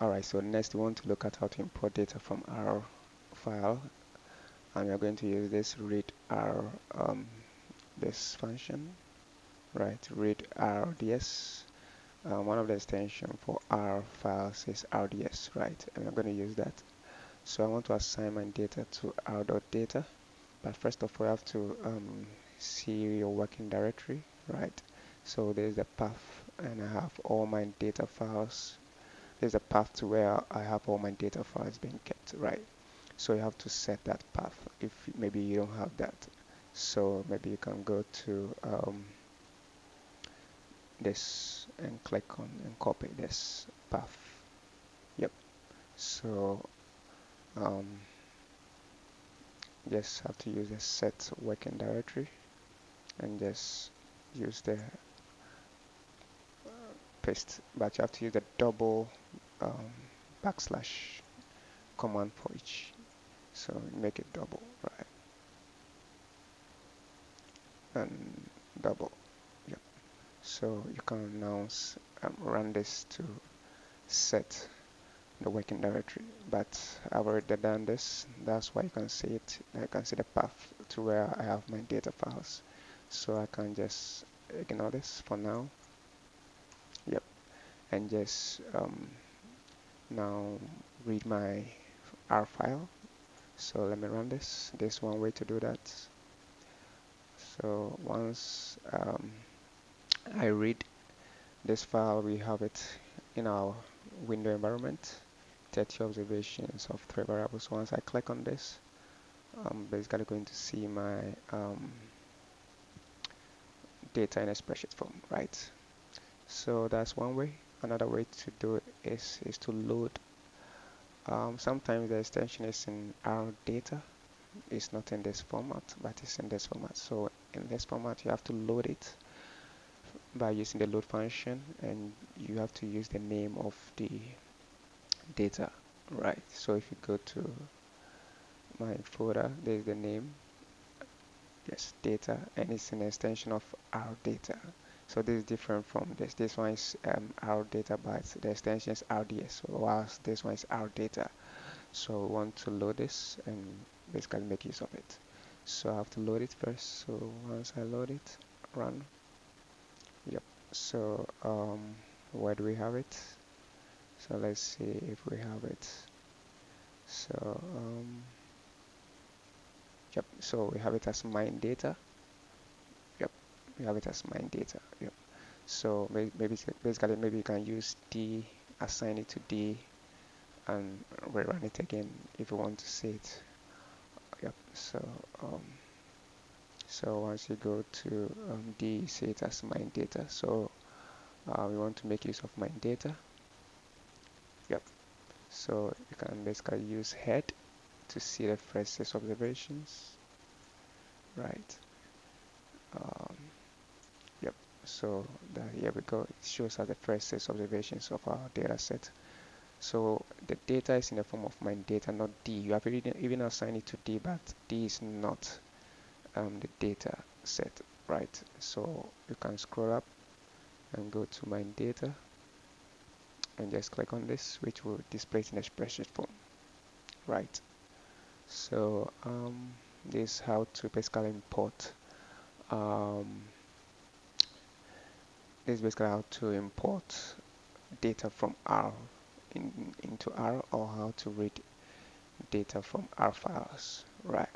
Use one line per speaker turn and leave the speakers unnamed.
alright so next we want to look at how to import data from our file and we are going to use this read r um, this function right? Read rds um, one of the extension for r files is rds right? And I'm going to use that. So I want to assign my data to r.data but first of all I have to um, see your working directory right? So there's the path and I have all my data files there's a path to where I have all my data files being kept right? So you have to set that path if maybe you don't have that. So maybe you can go to um, this and click on and copy this path. Yep. So um, just have to use the set working directory and just use the paste but you have to use the double um, backslash command for each. So make it double right? And double yep. So you can now um, run this to set the working directory. But I've already done this. That's why you can see it. I can see the path to where I have my data files. So I can just ignore this for now and just um, now read my R file. So let me run this. There's one way to do that. So once um, I read this file we have it in our window environment. 30 observations of three variables. Once I click on this I'm basically going to see my um, data in a spreadsheet form right? So that's one way another way to do it is is to load. Um, sometimes the extension is in our data. It's not in this format but it's in this format. So in this format you have to load it by using the load function and you have to use the name of the data right? So if you go to my folder there's the name. Yes data and it's an extension of RData so this is different from this. This one is um, our data but the extension is rds whilst this one is RData so we want to load this and basically make use of it. So I have to load it first. So once I load it run. Yep. So um, where do we have it? So let's see if we have it. So um, yep. So we have it as mine data we have it as mine data yep so maybe basically maybe you can use d assign it to d and rerun it again if you want to see it. Yep so um, so once you go to um, d see it as mine data. So uh, we want to make use of mine data. Yep. So you can basically use head to see the first six observations. Right. Yep so that here we go. It shows us the first six observations of our data set. So the data is in the form of my data not d. You have even, even assigned it to d but d is not um, the data set right? So you can scroll up and go to my data and just click on this which will display it in a spreadsheet form right? So um, this is how to basically import um, is basically how to import data from R in, into R or how to read data from R files right